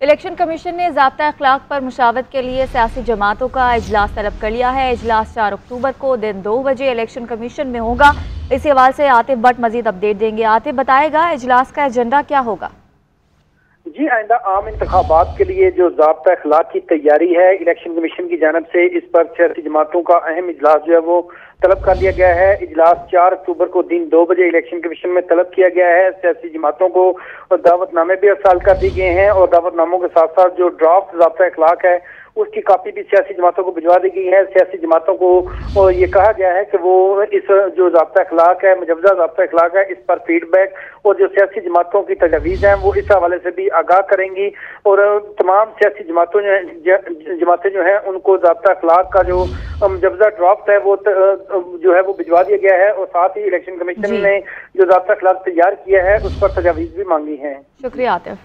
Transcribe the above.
Election commission ने जबता अखलाक पर मुशावत के लिए सियासी जमातों का अजलास तलब कर लिया है। अजलास चार अक्टूबर को दिन दो बजे इलेक्शन कमीशन में होगा। इसी हवाले से आतिफ भट्ट मजीद अपडेट देंगे। आतिफ बताएगा अजलास का एजेंडा क्या होगा? जी, आइंदा आम इंतबात के लिए जो जबता अखलाक की तैयारी है, इलेक्शन कमीशन की जानब से इस पर सियासी जमातों का अहम इजलास जो है वो तलब कर लिया गया है। इजलास चार अक्टूबर को दिन दो बजे इलेक्शन कमीशन में तलब किया गया है। सियासी जमातों को दावतनामे भी अरसाल कर दिए गए हैं और दावतनामों के साथ साथ जो ड्राफ्ट जबता अखलाक है उसकी कापी भी सियासी जमातों को भिजवा दी गई है। सियासी जमातों को ये कहा गया है कि वो इस जो जबता अखलाक है मुजवजा जबता अखलाक है इस पर फीडबैक और जो सियासी जमातों की तजावीज़ हैं वो इस हवाले से भी आगाह करेंगी। और तमाम सियासी जमातों जो जमातें जो हैं उनको जबता अखलाक का जो मुजवजा ड्राफ्ट है वो जो है वो भिजवा दिया गया है। और साथ ही इलेक्शन कमीशन ने जो जबता अखलाक तैयार किया है उस पर तजावीज़ भी मांगी है। शुक्रिया आतिफ।